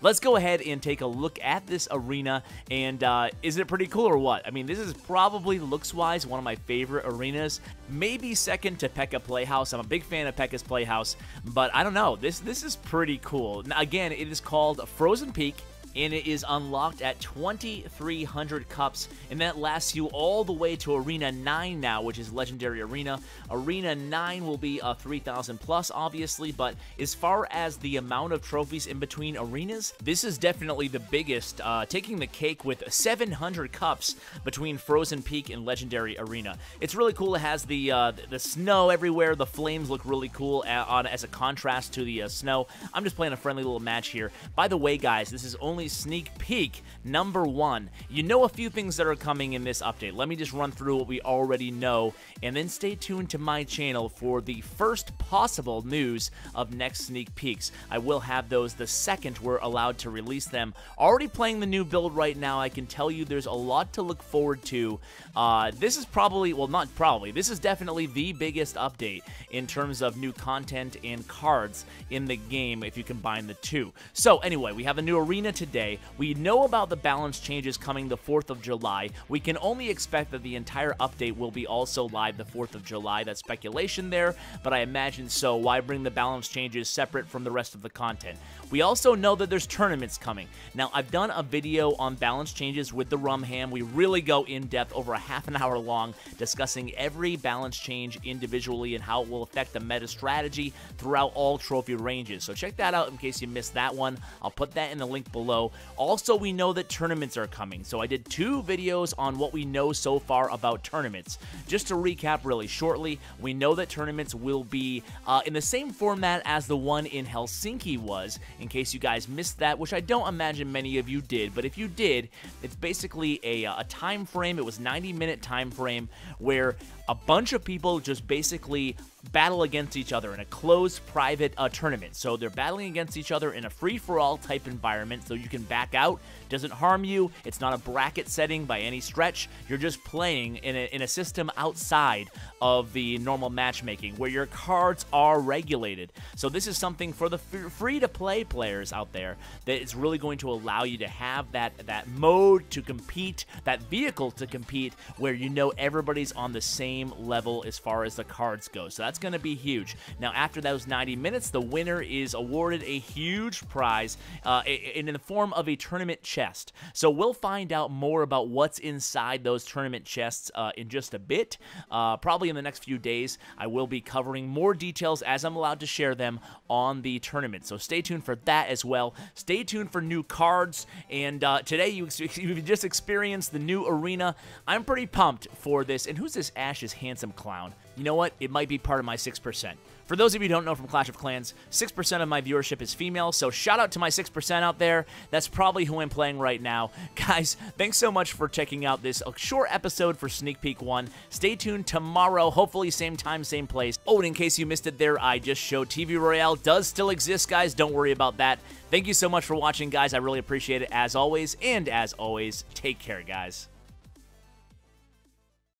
let's go ahead and take a look at this arena. And uh, is it pretty cool or what? I mean, this is probably looks-wise one of my favorite arenas. Maybe second to Pekka Playhouse. I'm a big fan of Pekka's Playhouse, but I don't know. This this is pretty cool. Now, again, it is called Frozen Peak and it is unlocked at 2,300 cups, and that lasts you all the way to Arena 9 now, which is Legendary Arena. Arena 9 will be a 3,000 plus, obviously, but as far as the amount of trophies in between arenas, this is definitely the biggest, uh, taking the cake with 700 cups between Frozen Peak and Legendary Arena. It's really cool. It has the uh, the snow everywhere. The flames look really cool uh, as a contrast to the uh, snow. I'm just playing a friendly little match here. By the way, guys, this is only sneak peek number one. You know a few things that are coming in this update. Let me just run through what we already know, and then stay tuned to my channel for the first possible news of next sneak peeks. I will have those the second we're allowed to release them. Already playing the new build right now, I can tell you there's a lot to look forward to. Uh, this is probably, well, not probably, this is definitely the biggest update in terms of new content and cards in the game if you combine the two. So, anyway, we have a new arena today today. We know about the balance changes coming the 4th of July. We can only expect that the entire update will be also live the 4th of July. That's speculation there, but I imagine so. Why bring the balance changes separate from the rest of the content? We also know that there's tournaments coming. Now, I've done a video on balance changes with the Rum Ham. We really go in depth, over a half an hour long, discussing every balance change individually and how it will affect the meta strategy throughout all trophy ranges. So check that out in case you missed that one. I'll put that in the link below. Also, we know that tournaments are coming. So I did two videos on what we know so far about tournaments. Just to recap really shortly, we know that tournaments will be uh, in the same format as the one in Helsinki was, in case you guys missed that, which I don't imagine many of you did, but if you did, it's basically a, a time frame. It was 90 minute time frame where a bunch of people just basically battle against each other in a closed private uh, tournament. So they're battling against each other in a free-for-all type environment so you can back out. Doesn't harm you. It's not a bracket setting by any stretch. You're just playing in a, in a system outside of the normal matchmaking where your cards are regulated. So this is something for the free-to-play players out there that is really going to allow you to have that, that mode to compete, that vehicle to compete where you know everybody's on the same level as far as the cards go. So that's going to be huge. Now, after those 90 minutes, the winner is awarded a huge prize uh, in the form of a tournament chest. So we'll find out more about what's inside those tournament chests uh, in just a bit. Uh, probably in the next few days, I will be covering more details as I'm allowed to share them on the tournament. So stay tuned for that as well. Stay tuned for new cards. And uh, today, you, you've just experienced the new arena. I'm pretty pumped for this. And who's this Ash's handsome clown? you know what? It might be part of my 6%. For those of you who don't know from Clash of Clans, 6% of my viewership is female, so shout out to my 6% out there. That's probably who I'm playing right now. Guys, thanks so much for checking out this short episode for Sneak Peek 1. Stay tuned tomorrow, hopefully same time, same place. Oh, and in case you missed it there, I just showed TV Royale does still exist, guys. Don't worry about that. Thank you so much for watching, guys. I really appreciate it as always, and as always, take care, guys.